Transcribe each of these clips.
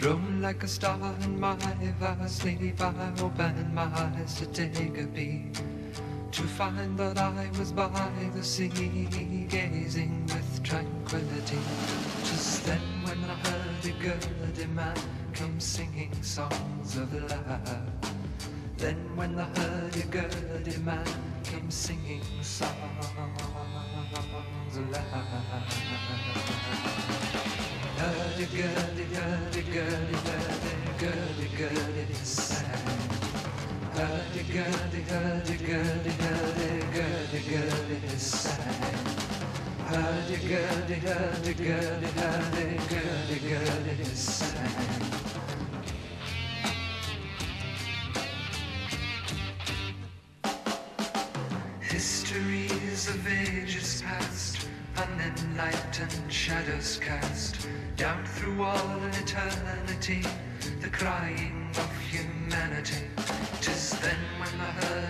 Thrown like a star in my sleep, I opened my eyes to take a peek. To find that I was by the sea, gazing with tranquility. Just then, when I heard a good man come singing songs of love. Then, when I heard a good man came singing songs of love. Sang. Histories of ages past, unenlightened shadows cast down through all eternity, the crying of humanity. Tis then when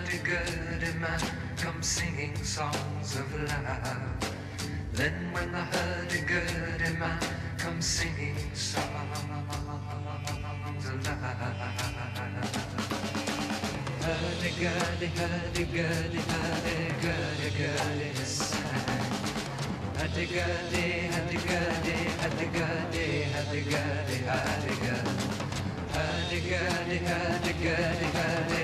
the good man come singing songs of love. Then when the good man come singing songs of love. Hurdy-gurdy, hurdy-gurdy, hurdy-gurdy, gurdy, sang. Hurdy-gurdy, hurdy-gurdy, hurdy-gurdy, hurdy-gurdy, hurdy-gurdy. Hurdy-gurdy, hurdy-gurdy,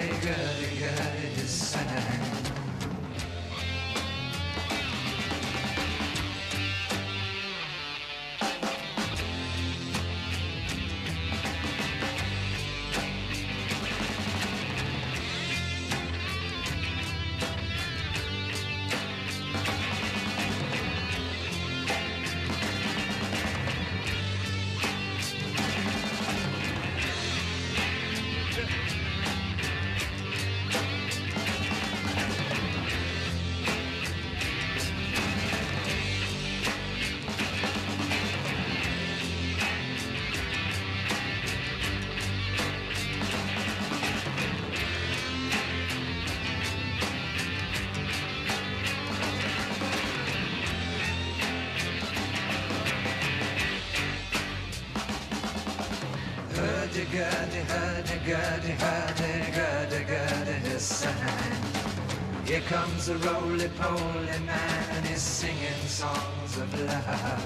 Here comes a roly-poly man and he's singing songs of love.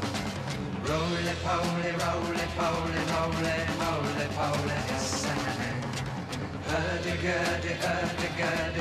Roly-poly, roly-poly, roly, roly-poly, he sang. Hurdy-gurdy, hurdy-gurdy,